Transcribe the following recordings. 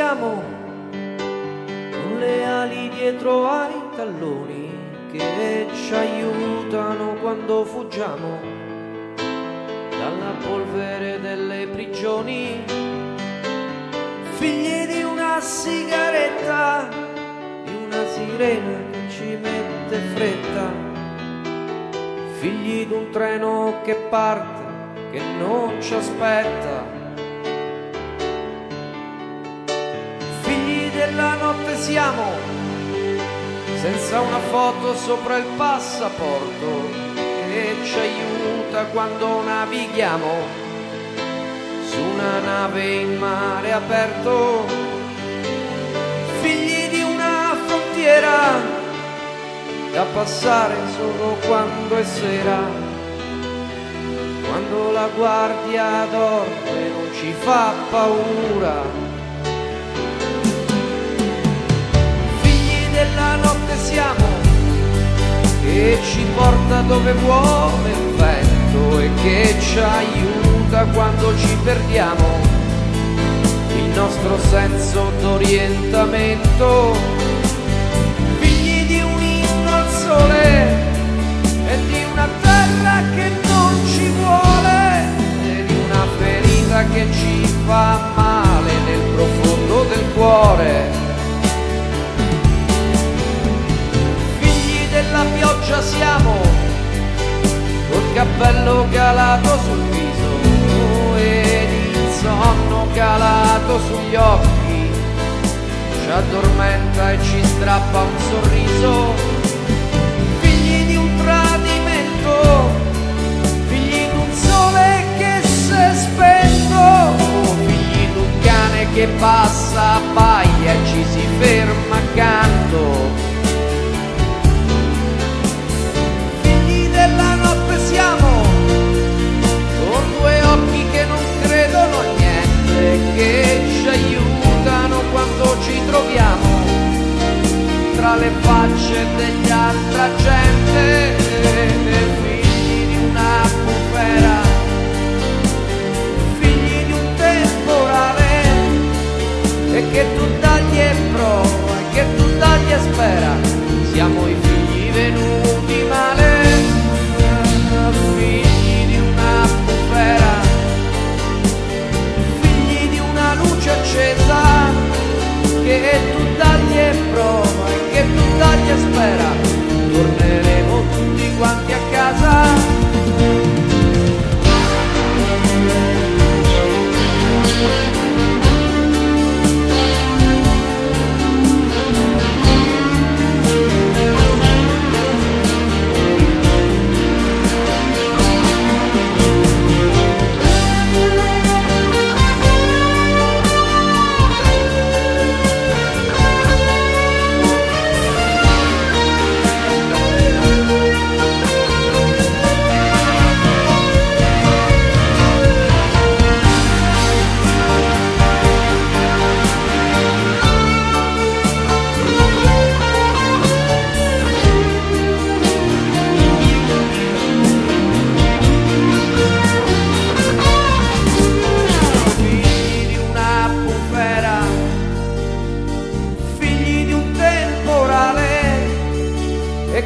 siamo con le ali dietro ai talloni che ci aiutano quando fuggiamo dalla polvere delle prigioni. Figli di una sigaretta, di una sirena che ci mette fretta, figli di un treno che parte, che non ci aspetta notte siamo, senza una foto sopra il passaporto che ci aiuta quando navighiamo su una nave in mare aperto, figli di una frontiera da passare solo quando è sera, quando la guardia dorme non ci fa paura siamo, che ci porta dove vuole il vento e che ci aiuta quando ci perdiamo il nostro senso d'orientamento. Cappello calato sul viso ed il sonno calato sugli occhi, ci addormenta e ci strappa un sorriso, should they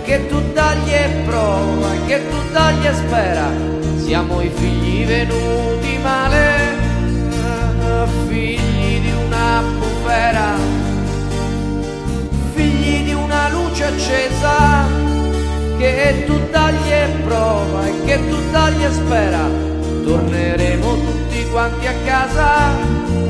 che tu dagli e prova, che tu dagli e spera, siamo i figli venuti male, figli di una bufera, figli di una luce accesa, che tu dagli e prova e che tu dagli e spera, torneremo tutti quanti a casa